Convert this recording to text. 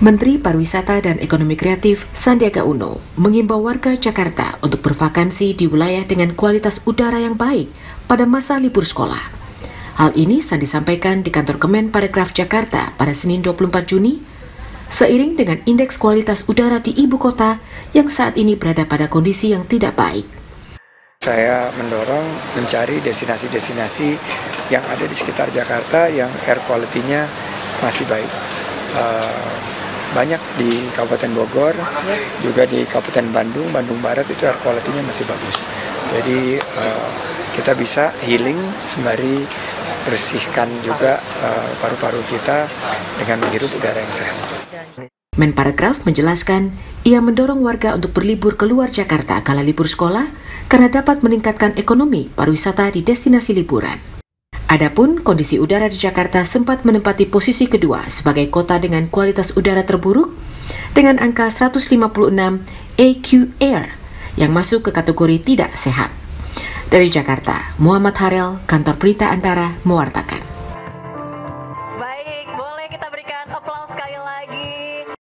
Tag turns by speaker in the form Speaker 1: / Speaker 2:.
Speaker 1: Menteri Pariwisata dan Ekonomi Kreatif Sandiaga Uno mengimbau warga Jakarta untuk bervakansi di wilayah dengan kualitas udara yang baik pada masa libur sekolah. Hal ini Sandi sampaikan di kantor Kemen Parekraf Jakarta pada Senin 24 Juni, seiring dengan indeks kualitas udara di ibu kota yang saat ini berada pada kondisi yang tidak baik.
Speaker 2: Saya mendorong mencari destinasi-destinasi yang ada di sekitar Jakarta yang air quality-nya masih baik. Uh, banyak di Kabupaten Bogor, juga di Kabupaten Bandung, Bandung Barat itu air quality-nya masih bagus. Jadi uh, kita bisa healing sembari bersihkan juga eh, paru-paru uh, kita dengan menghirup udara yang sehat.
Speaker 1: Menparekraf menjelaskan, ia mendorong warga untuk berlibur keluar Jakarta kala libur sekolah karena dapat meningkatkan ekonomi pariwisata di destinasi liburan. Adapun kondisi udara di Jakarta sempat menempati posisi kedua sebagai kota dengan kualitas udara terburuk dengan angka 156 AQAir yang masuk ke kategori tidak sehat. Dari Jakarta, Muhammad Harel, Kantor Berita Antara, mewartakan.